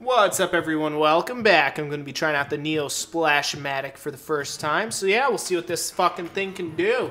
What's up, everyone? Welcome back. I'm going to be trying out the Neo Splashmatic for the first time. So yeah, we'll see what this fucking thing can do.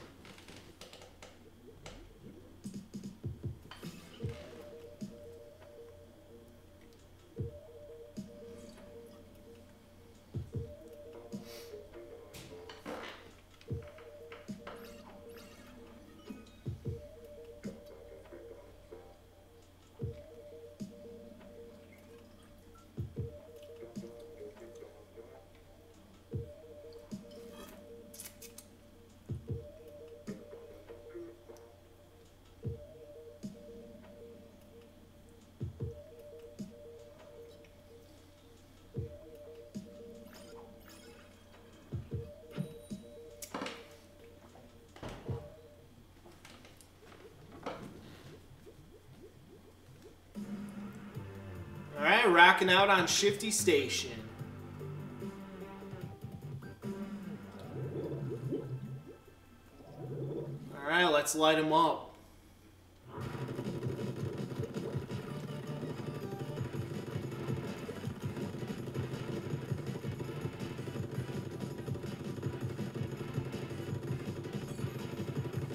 Rocking out on Shifty Station. All right, let's light him up.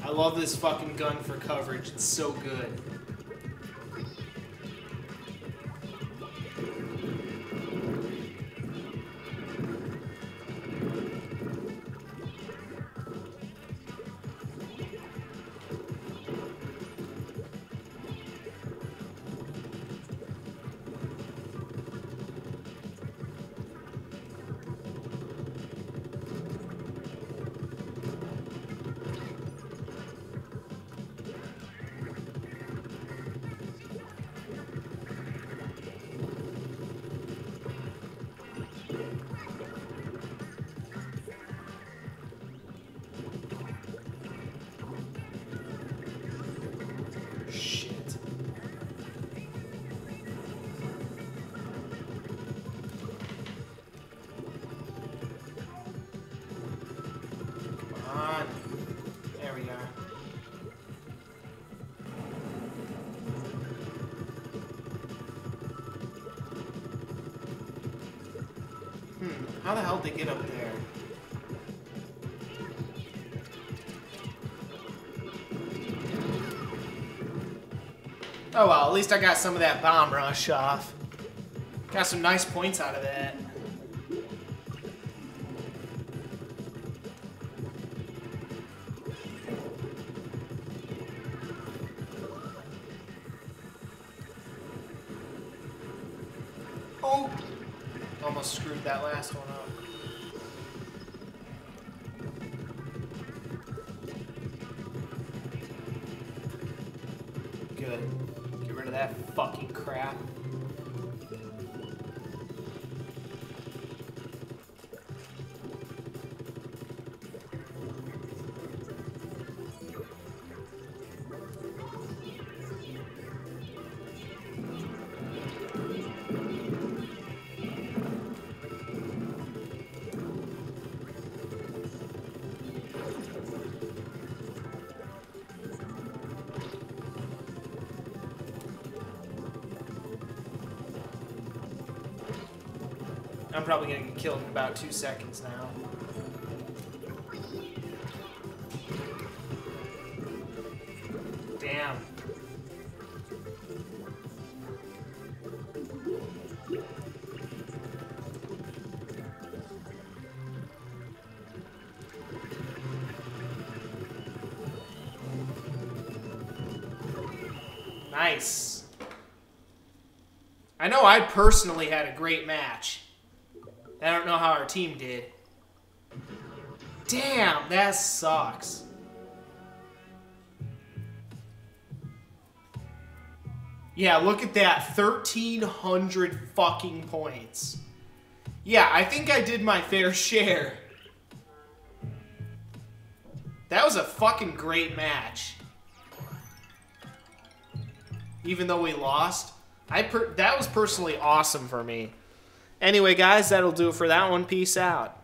I love this fucking gun for coverage. It's so good. On. There we are. Hmm, how the hell did they get up there? Oh well, at least I got some of that bomb rush off. Got some nice points out of that. Almost screwed that last one up. Good. Get rid of that fucking crap. I'm probably gonna get killed in about two seconds now. Damn. Nice. I know I personally had a great match. I don't know how our team did. Damn, that sucks. Yeah, look at that. 1,300 fucking points. Yeah, I think I did my fair share. That was a fucking great match. Even though we lost, I that was personally awesome for me. Anyway, guys, that'll do it for that one. Peace out.